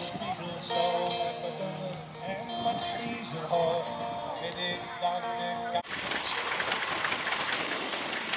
Spiegel, Zauber, Donner, Emma, Friese, Hall, Benedikt, はい。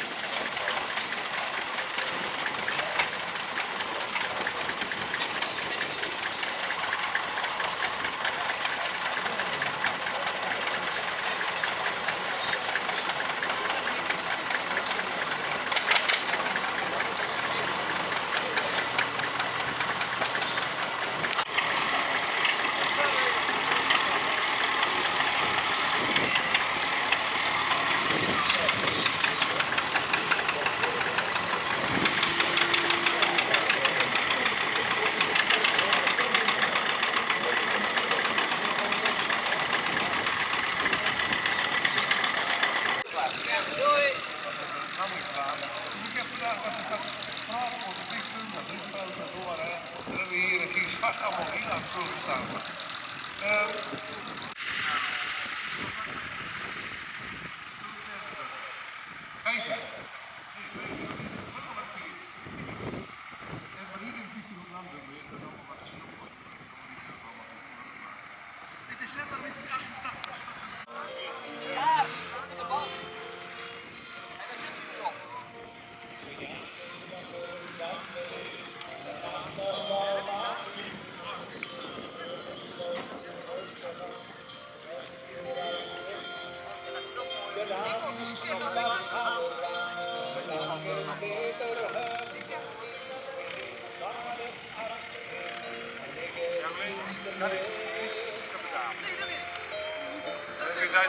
Ik zei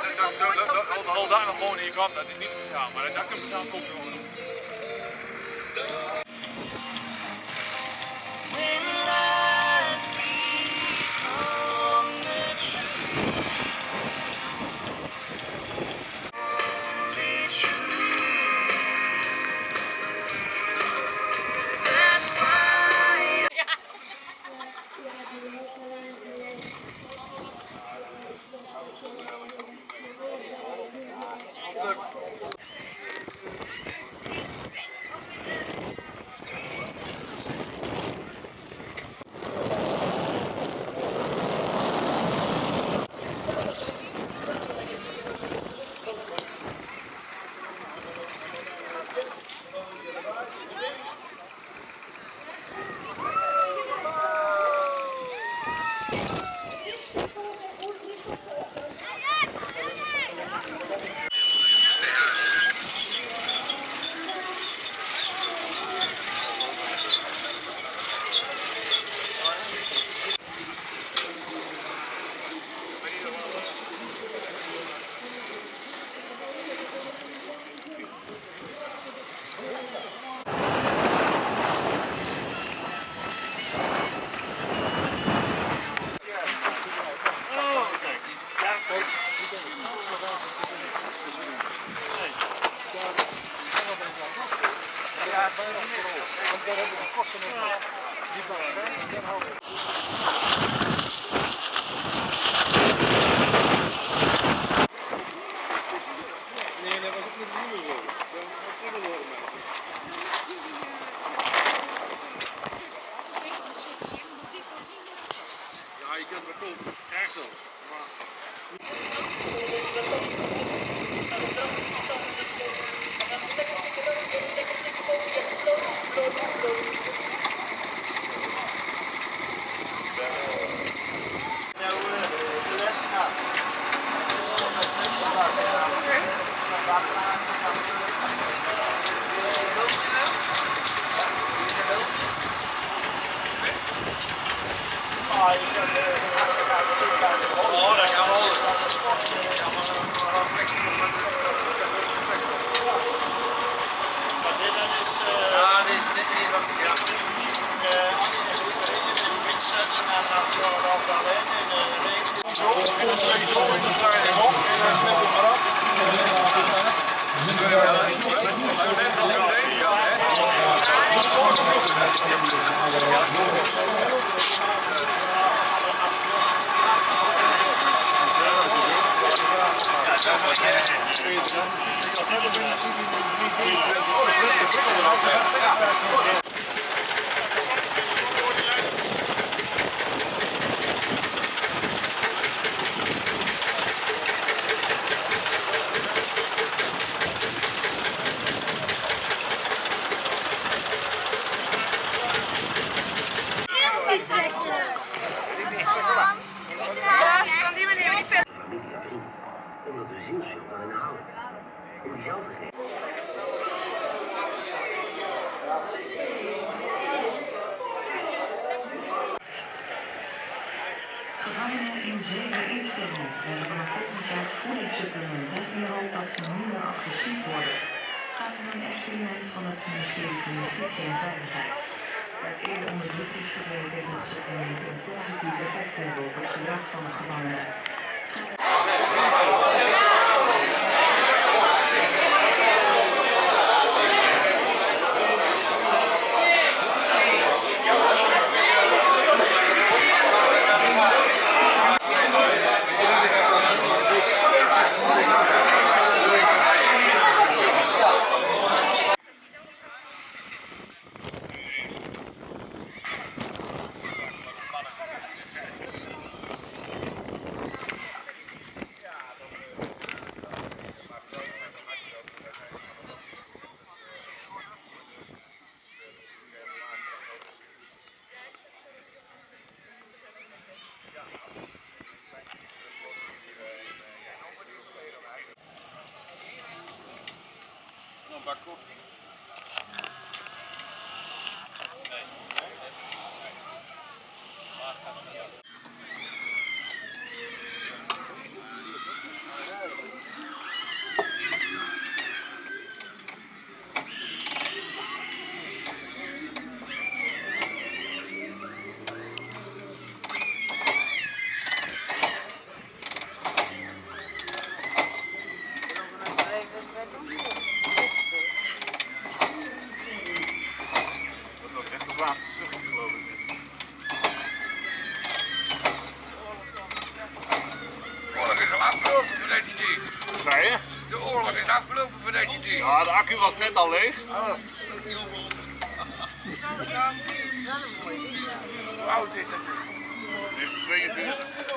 dat Al daar nog in je kan, dat is niet betaald, maar dat kan betaald komt Yeah. Thank you. Zelfvergeving. Gevangenen in zeven instellingen hebben vanaf volgend jaar voedingssupplementen in hoop dat ze minder agressief worden. Gaat om een experiment van het ministerie van Justitie en Veiligheid. Waar eerder onderzoek is gebleken dat supplementen een positief effect hebben op het gedrag van de gevangenen. Ja, de accu was net al leeg. Hoe oud is het? 1942.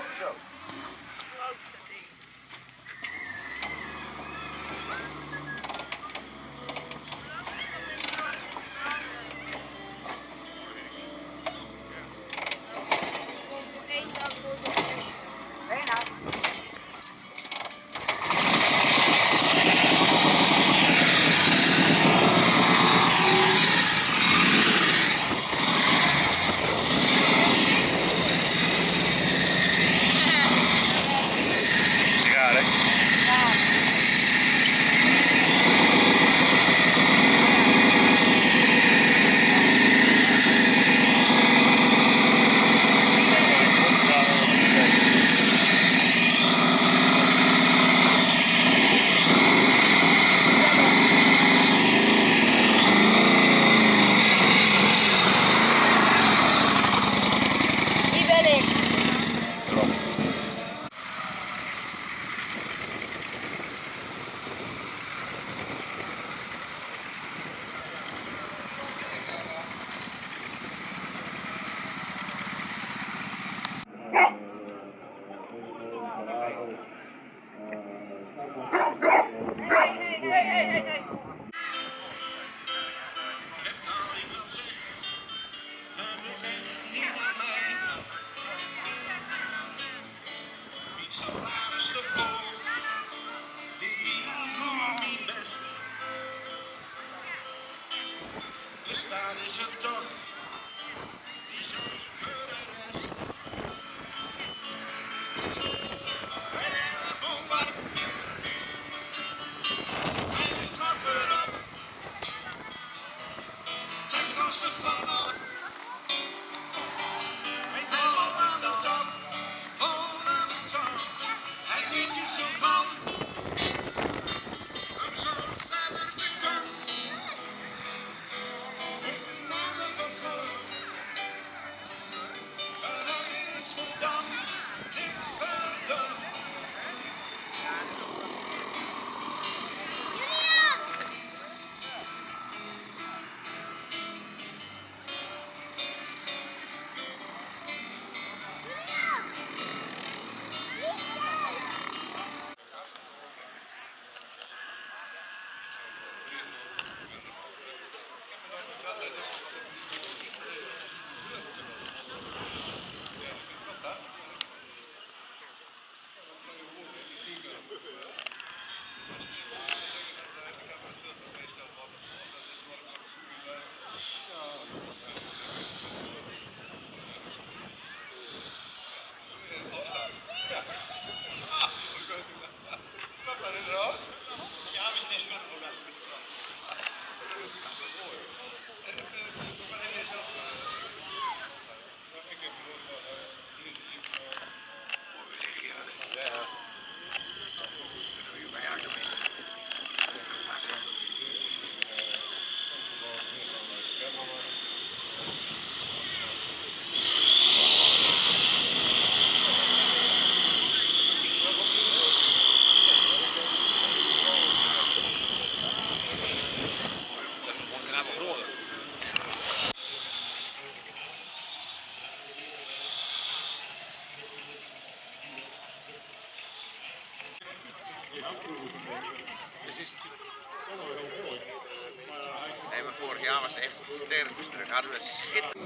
Nee, maar vorig jaar was het echt stervensdruk. Hadden we schitterend.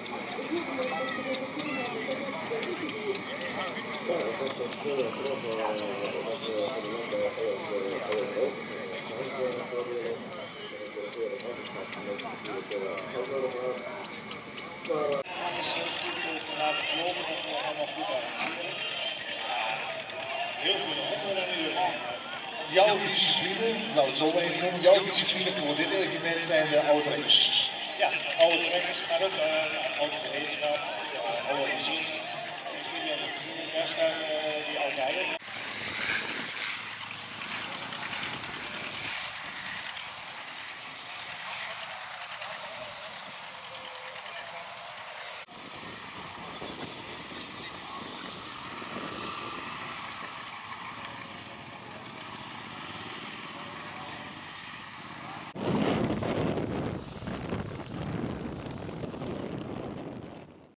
te Jouw discipline, nou zo even noemen, jouw discipline voor dit evenement zijn de auto's. Ja, oude trekkers, maar ook uh, oude gereedschap, uh, oude muziek. Ik dat de wedstrijd die altijd